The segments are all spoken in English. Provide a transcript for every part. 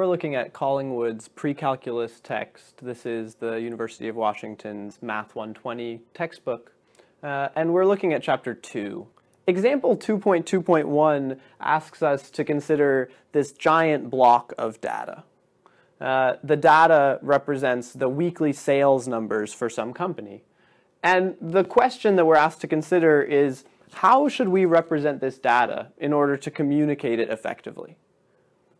We're looking at Collingwood's pre-calculus text. This is the University of Washington's Math 120 textbook. Uh, and we're looking at chapter 2. Example 2.2.1 asks us to consider this giant block of data. Uh, the data represents the weekly sales numbers for some company. And the question that we're asked to consider is, how should we represent this data in order to communicate it effectively?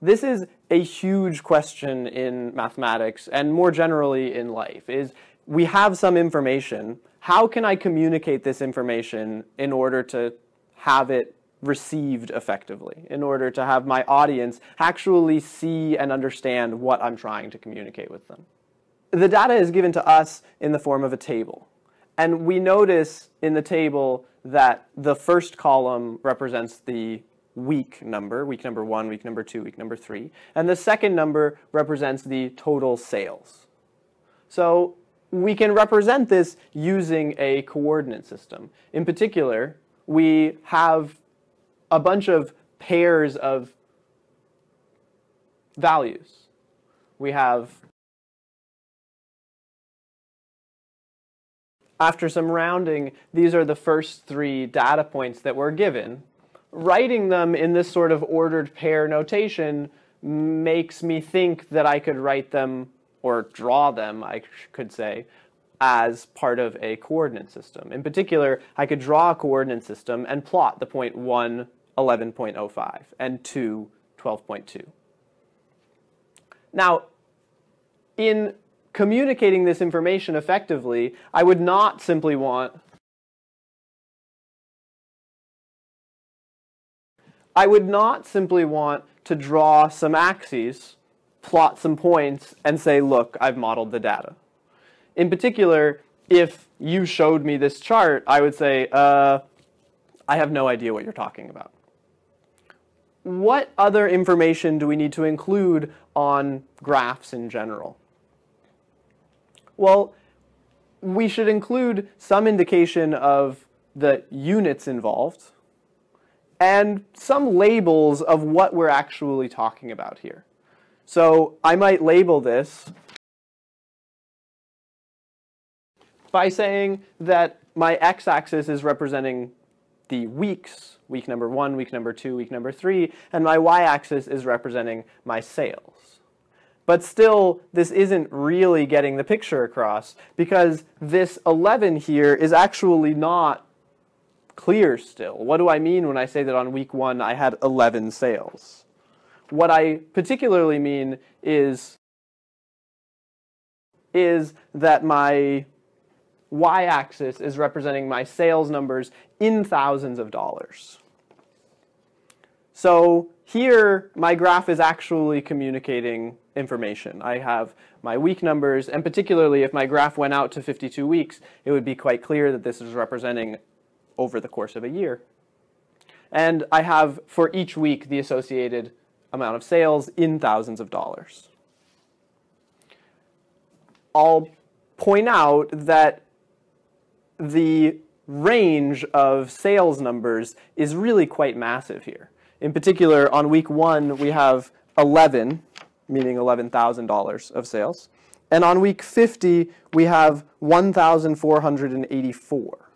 This is a huge question in mathematics and more generally in life, is we have some information. How can I communicate this information in order to have it received effectively, in order to have my audience actually see and understand what I'm trying to communicate with them? The data is given to us in the form of a table. And we notice in the table that the first column represents the week number, week number one, week number two, week number three. And the second number represents the total sales. So we can represent this using a coordinate system. In particular, we have a bunch of pairs of values. We have, after some rounding, these are the first three data points that were given writing them in this sort of ordered pair notation makes me think that I could write them, or draw them, I could say, as part of a coordinate system. In particular, I could draw a coordinate system and plot the point 1, 11.05, and 2, 12.2. Now, in communicating this information effectively, I would not simply want I would not simply want to draw some axes, plot some points, and say, look, I've modeled the data. In particular, if you showed me this chart, I would say, uh, I have no idea what you're talking about. What other information do we need to include on graphs in general? Well, we should include some indication of the units involved, and some labels of what we're actually talking about here. So I might label this by saying that my x-axis is representing the weeks, week number one, week number two, week number three, and my y-axis is representing my sales. But still, this isn't really getting the picture across because this 11 here is actually not clear still. What do I mean when I say that on week one I had 11 sales? What I particularly mean is, is that my y-axis is representing my sales numbers in thousands of dollars. So here, my graph is actually communicating information. I have my week numbers, and particularly if my graph went out to 52 weeks, it would be quite clear that this is representing over the course of a year. And I have for each week the associated amount of sales in thousands of dollars. I'll point out that the range of sales numbers is really quite massive here. In particular, on week one, we have 11, meaning $11,000 of sales. And on week 50, we have 1,484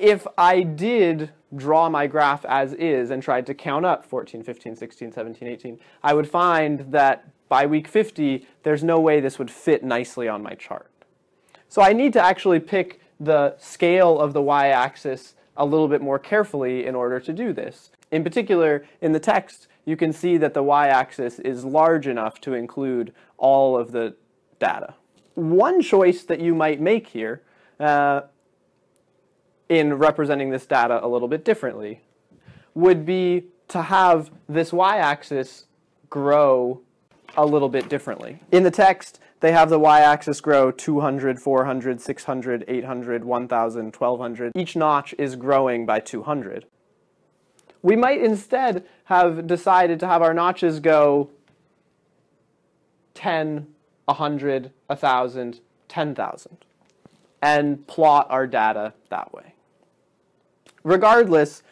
if I did draw my graph as is and tried to count up 14, 15, 16, 17, 18, I would find that by week 50, there's no way this would fit nicely on my chart. So I need to actually pick the scale of the y-axis a little bit more carefully in order to do this. In particular, in the text, you can see that the y-axis is large enough to include all of the data. One choice that you might make here uh, in representing this data a little bit differently would be to have this y-axis grow a little bit differently. In the text, they have the y-axis grow 200, 400, 600, 800, 1000, 1200. Each notch is growing by 200. We might instead have decided to have our notches go 10, 100, 1000, 10,000 and plot our data that way. Regardless,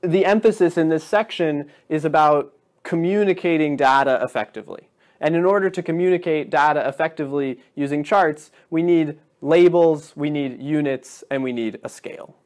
the emphasis in this section is about communicating data effectively. And in order to communicate data effectively using charts, we need labels, we need units, and we need a scale.